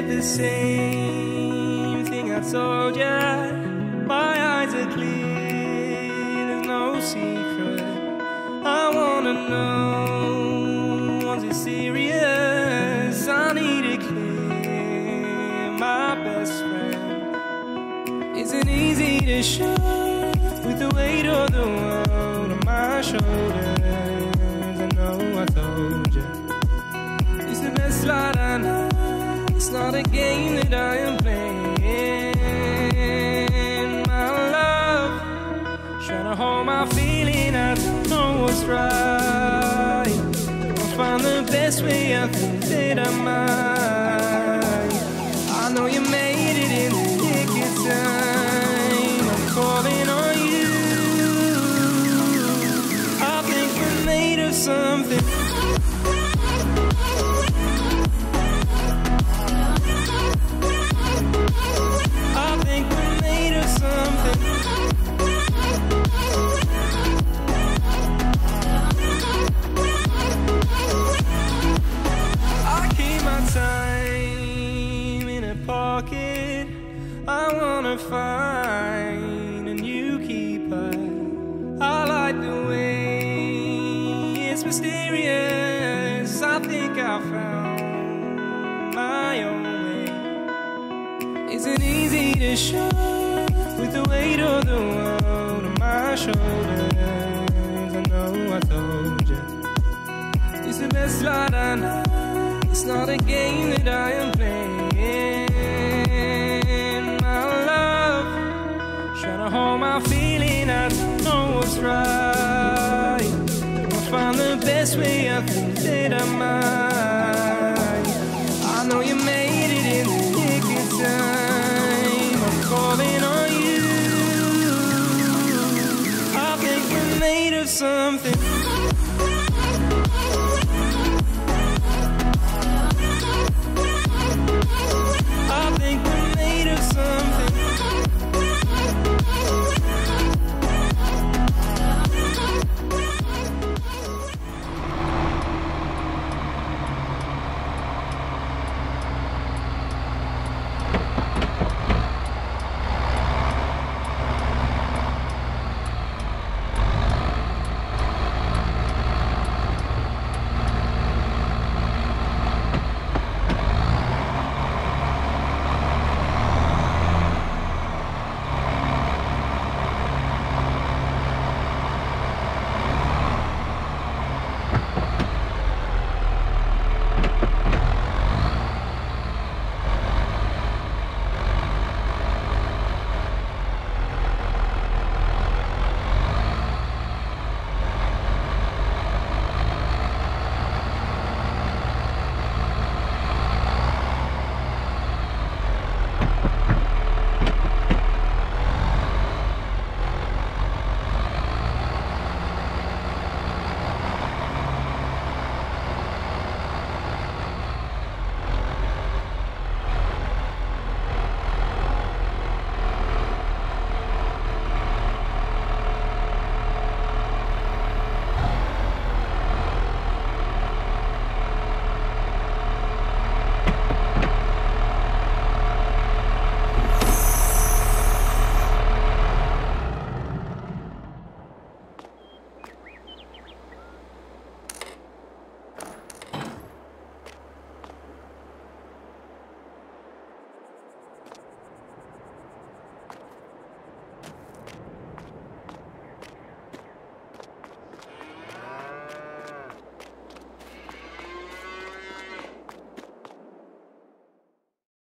said the same thing I told ya. My eyes are clear, there's no secret. I wanna know, was it serious? I need it clear, my best friend. Isn't easy to show with the weight of the world on my shoulders. I know I told you. It's the best light I know. It's not a game that I am playing. My love, trying to hold my feeling. I don't know what's right. I'll find the best way. I think that I might. I know you made shoulders. I know I told you. It's the best light I know. It's not a game that I am playing. My love, trying to hold my feeling. I don't know what's right. I'll find the best way. I think that I might.